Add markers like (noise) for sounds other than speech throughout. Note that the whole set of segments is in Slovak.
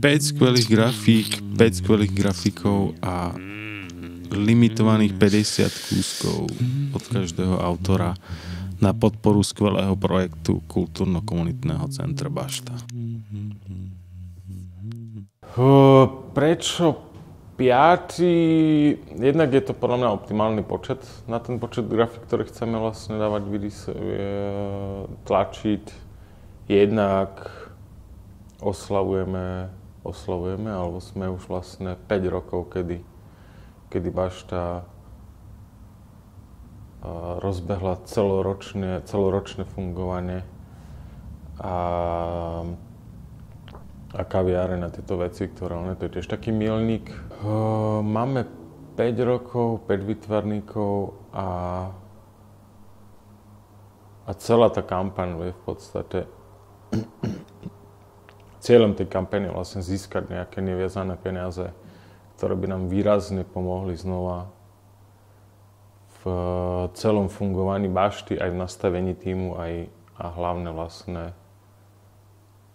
5 skvelých grafík, 5 skvelých grafikov a limitovaných 50 kúskov od každého autora na podporu skvelého projektu kultúrno-komunitného centra Bašta. Prečo piati? Jednak je to podľa mňa optimálny počet na ten počet grafik, ktorý chceme vlastne dávať, tlačiť. Jednak oslavujeme, oslavujeme, alebo sme už vlastne 5 rokov, kedy, kedy Bašta rozbehla celoročné, celoročné fungovanie a, a kaviáre na tieto veci, ktoré to je tiež taký milník. Máme 5 rokov, 5 vytvarníkov a, a celá tá kampaň je v podstate (clears throat) cieľom tej kampane je vlastne získať nejaké neviazané peniaze, ktoré by nám výrazne pomohli znova v celom fungovaní bašty, aj v nastavení týmu, aj a hlavne vlastne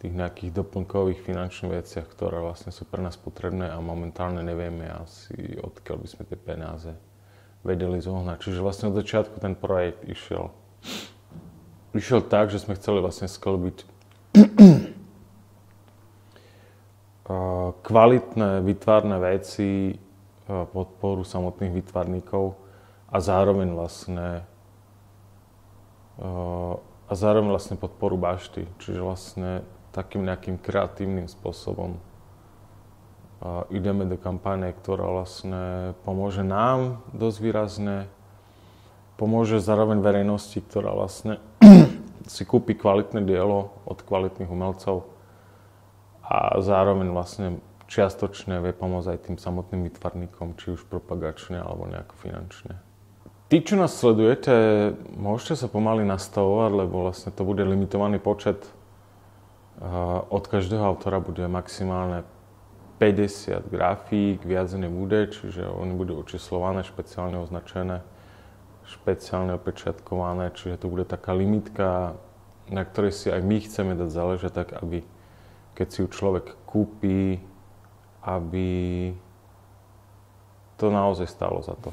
tých nejakých doplnkových finančných veciach, ktoré vlastne sú pre nás potrebné a momentálne nevieme asi, odkiaľ by sme tie peniaze vedeli zohnať. Čiže vlastne od začiatku ten projekt išiel, išiel tak, že sme chceli vlastne sklbiť (clears throat) kvalitné vytvárne veci, podporu samotných vytvarníkov a zároveň vlastne uh, a zároveň vlastne podporu bašty, čiže vlastne takým nejakým kreatívnym spôsobom uh, ideme do kampane, ktorá vlastne pomôže nám dosť výrazne, pomôže zároveň verejnosti, ktorá vlastne (clears throat) si kúpi kvalitné dielo od kvalitných umelcov a zároveň vlastne čiastočne vie pomôcť aj tým samotným vytvarníkom, či už propagačne alebo nejako finančne. Tí, čo nás sledujete, môžete sa pomaly nastavovať, lebo vlastne to bude limitovaný počet. Od každého autora bude maximálne 50 grafík, viac nebude, čiže oni budú očíslované, špeciálne označené, špeciálne opečiatkované, čiže to bude taká limitka, na ktorej si aj my chceme dať záležať, tak aby keď si ju človek kúpi, aby to naozaj stalo za to.